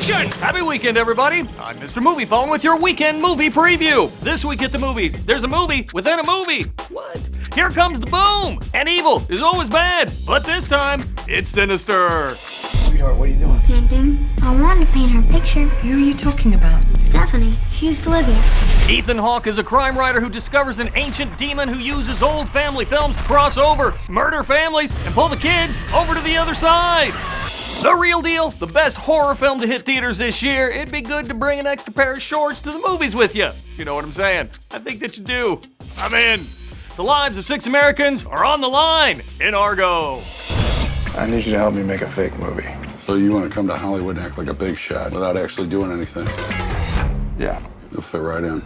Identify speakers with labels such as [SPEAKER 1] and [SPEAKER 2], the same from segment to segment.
[SPEAKER 1] Action!
[SPEAKER 2] Happy weekend, everybody! I'm Mr. Moviefone with your weekend movie preview. This week at the movies, there's a movie within a movie. What? Here comes the boom! And evil is always bad, but this time, it's sinister.
[SPEAKER 3] Sweetheart, what are you doing?
[SPEAKER 4] Painting. I wanted to paint her picture.
[SPEAKER 5] Who are you talking about?
[SPEAKER 4] Stephanie. She used to live here.
[SPEAKER 2] Ethan Hawke is a crime writer who discovers an ancient demon who uses old family films to cross over, murder families, and pull the kids over to the other side. The real deal, the best horror film to hit theaters this year. It'd be good to bring an extra pair of shorts to the movies with you. You know what I'm saying? I think that you do. I'm in. The lives of six Americans are on the line in Argo.
[SPEAKER 3] I need you to help me make a fake movie.
[SPEAKER 6] So you want to come to Hollywood and act like a big shot without actually doing anything?
[SPEAKER 3] Yeah.
[SPEAKER 6] You'll fit right in.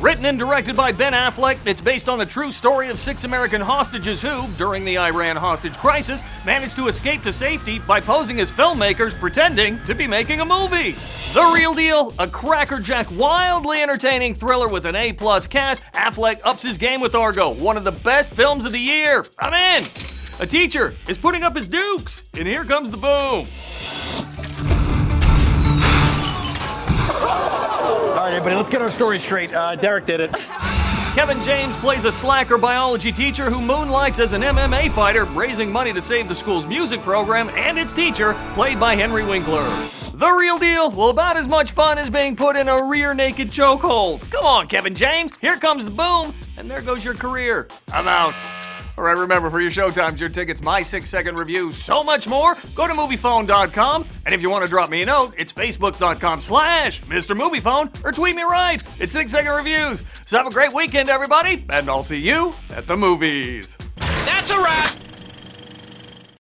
[SPEAKER 2] Written and directed by Ben Affleck, it's based on the true story of six American hostages who, during the Iran hostage crisis, managed to escape to safety by posing as filmmakers pretending to be making a movie. The real deal, a crackerjack, wildly entertaining thriller with an A-plus cast, Affleck ups his game with Argo, one of the best films of the year. I'm in! A teacher is putting up his dukes, and here comes the boom.
[SPEAKER 1] Let's get our story straight. Uh, Derek did it.
[SPEAKER 2] Kevin James plays a slacker biology teacher who moonlights as an MMA fighter, raising money to save the school's music program and its teacher, played by Henry Winkler. The real deal? Well, about as much fun as being put in a rear naked chokehold. Come on, Kevin James, here comes the boom, and there goes your career. I'm out. All right, remember for your showtimes, your tickets, my six second reviews, so much more, go to moviefone.com. And if you want to drop me a note, it's facebook.com slash Mr. Moviefone or tweet me right. It's six second reviews. So have a great weekend, everybody, and I'll see you at the movies.
[SPEAKER 1] That's a wrap.